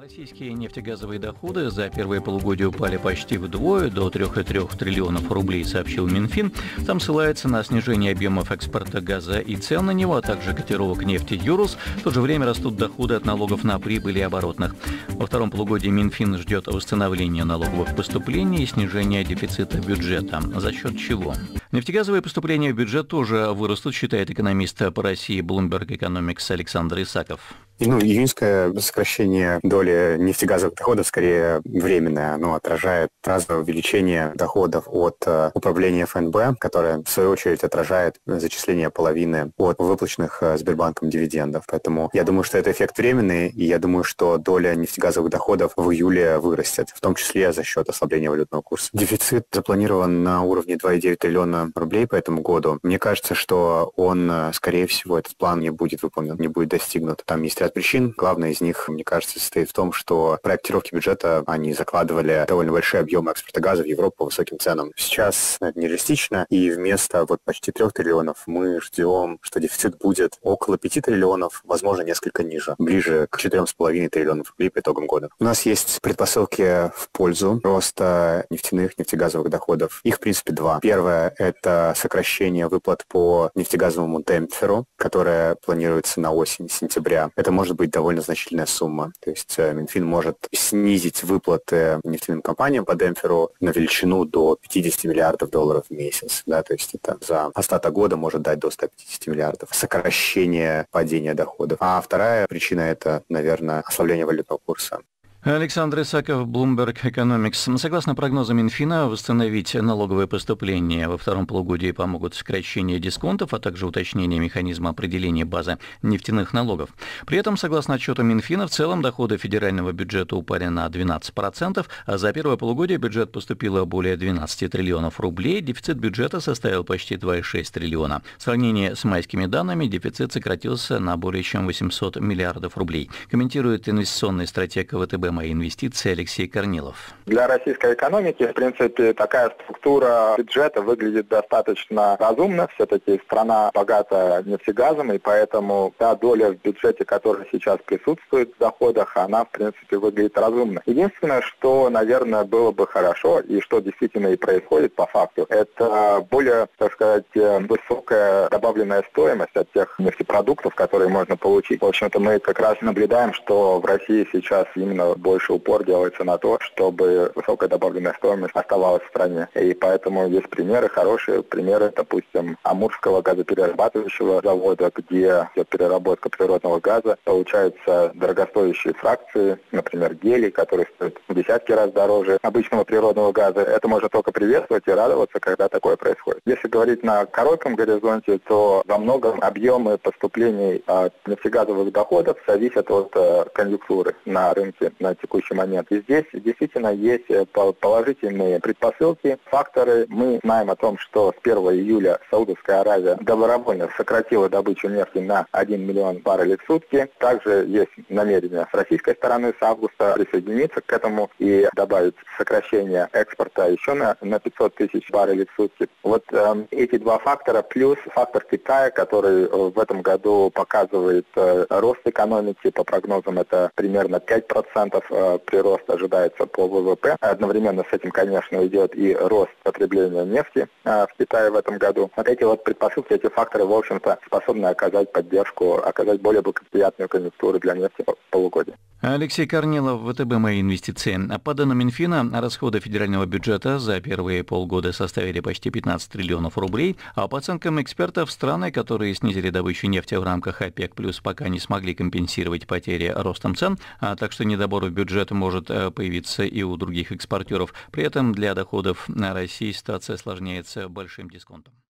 Российские нефтегазовые доходы за первое полугодие упали почти вдвое, до 3,3 триллионов рублей, сообщил Минфин. Там ссылается на снижение объемов экспорта газа и цен на него, а также котировок нефти Юрус. В то же время растут доходы от налогов на прибыль и оборотных. Во втором полугодии Минфин ждет восстановления налоговых поступлений и снижения дефицита бюджета. За счет чего? Нефтегазовые поступления в бюджет тоже вырастут, считает экономист по России Bloomberg Economics Александр Исаков. Ну, июньское сокращение доли нефтегазовых доходов скорее временное. Оно отражает разовое увеличение доходов от э, управления ФНБ, которое, в свою очередь, отражает зачисление половины от выплаченных э, Сбербанком дивидендов. Поэтому я думаю, что это эффект временный, и я думаю, что доля нефтегазовых доходов в июле вырастет, в том числе за счет ослабления валютного курса. Дефицит запланирован на уровне 2,9 триллиона рублей по этому году. Мне кажется, что он, э, скорее всего, этот план не будет выполнен, не будет достигнут. Там есть ряд причин. Главная из них, мне кажется, состоит в том, что проектировки бюджета, они закладывали довольно большие объемы экспорта газа в Европу по высоким ценам. Сейчас это нереалистично, и вместо вот почти трех триллионов мы ждем, что дефицит будет около пяти триллионов, возможно, несколько ниже, ближе к четырем с половиной триллионов рублей по итогам года. У нас есть предпосылки в пользу роста нефтяных, нефтегазовых доходов. Их, в принципе, два. Первое – это сокращение выплат по нефтегазовому демпферу, которое планируется на осень, сентября. Это может быть довольно значительная сумма. То есть э, Минфин может снизить выплаты нефтяным компаниям по демпферу на величину до 50 миллиардов долларов в месяц. Да, то есть это за остаток года может дать до 150 миллиардов. Сокращение падения доходов. А вторая причина это, наверное, ослабление валютного курса. Александр Исаков, Bloomberg Economics. Согласно прогнозам Минфина, восстановить налоговые поступления во втором полугодии помогут сокращение дисконтов, а также уточнение механизма определения базы нефтяных налогов. При этом, согласно отчету Минфина, в целом доходы федерального бюджета упали на 12%, а за первое полугодие бюджет поступило более 12 триллионов рублей, дефицит бюджета составил почти 2,6 триллиона. В сравнении с майскими данными дефицит сократился на более чем 800 миллиардов рублей. Комментирует инвестиционный стратег ВТБ мои инвестиции Алексей Корнилов. Для российской экономики, в принципе, такая структура бюджета выглядит достаточно разумно. Все-таки страна богата нефтегазом, и поэтому та доля в бюджете, которая сейчас присутствует в доходах, она, в принципе, выглядит разумно. Единственное, что, наверное, было бы хорошо, и что действительно и происходит по факту, это более, так сказать, высокая добавленная стоимость от тех нефтепродуктов, которые можно получить. В общем-то, мы как раз наблюдаем, что в России сейчас именно больше упор делается на то, чтобы высокая добавленная стоимость оставалась в стране. И поэтому есть примеры, хорошие примеры, допустим, Амурского газоперерабатывающего завода, где переработка природного газа, получаются дорогостоящие фракции, например, гелий, который стоит в десятки раз дороже обычного природного газа. Это можно только приветствовать и радоваться, когда такое происходит. Если говорить на коротком горизонте, то во многом объемы поступлений от нефтегазовых доходов зависят от э, конъюнктуры на рынке, на текущий момент. И здесь действительно есть э, положительные предпосылки, факторы. Мы знаем о том, что с 1 июля Саудовская Аравия добровольно сократила добычу нефти на 1 миллион баррелей в сутки. Также есть намерение с российской стороны с августа присоединиться к этому и добавить сокращение экспорта еще на, на 500 тысяч баррелей в сутки. Вот э, эти два фактора плюс фактор Китая, который э, в этом году показывает э, рост экономики, по прогнозам это примерно 5% э, прирост ожидается по ВВП. Одновременно с этим, конечно, идет и рост потребления нефти э, в Китае в этом году. Вот эти вот предпосылки, эти факторы, в общем-то, способны оказать поддержку, оказать более благоприятную конъюнктуру для нефти полугодия. Алексей Корнилов, ВТБ «Мои инвестиции». По данным Минфина, расходы федерального бюджета за первые полгода составили почти 15 триллионов рублей, а по оценкам экспертов, страны, которые снизили добычу нефти в рамках ОПЕК+, пока не смогли компенсировать потери ростом цен, а так что недобор в бюджет может э, появиться и у других экспортеров. При этом для доходов России ситуация осложняется большим дисконтом.